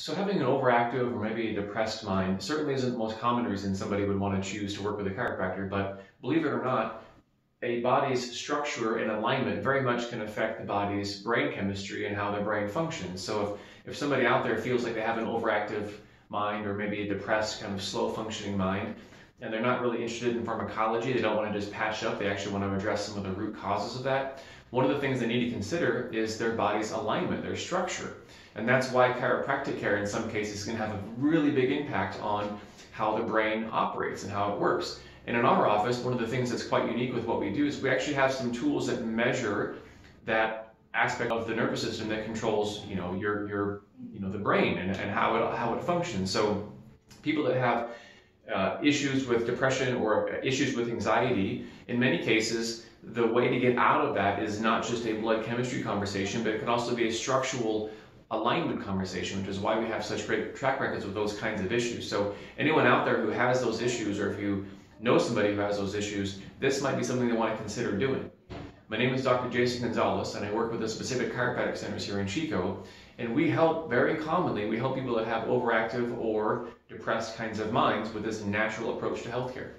So having an overactive or maybe a depressed mind certainly isn't the most common reason somebody would want to choose to work with a chiropractor, but believe it or not, a body's structure and alignment very much can affect the body's brain chemistry and how their brain functions. So if, if somebody out there feels like they have an overactive mind or maybe a depressed kind of slow functioning mind, and they're not really interested in pharmacology, they don't want to just patch up, they actually want to address some of the root causes of that. One of the things they need to consider is their body's alignment, their structure. And that's why chiropractic care in some cases can have a really big impact on how the brain operates and how it works. And in our office, one of the things that's quite unique with what we do is we actually have some tools that measure that aspect of the nervous system that controls, you know, your, your you know, the brain and, and how, it, how it functions. So people that have uh, issues with depression or issues with anxiety, in many cases, the way to get out of that is not just a blood chemistry conversation, but it can also be a structural alignment conversation, which is why we have such great track records with those kinds of issues. So anyone out there who has those issues, or if you know somebody who has those issues, this might be something they want to consider doing. My name is Dr. Jason Gonzales, and I work with the specific chiropractic centers here in Chico. And we help very commonly, we help people that have overactive or depressed kinds of minds with this natural approach to healthcare.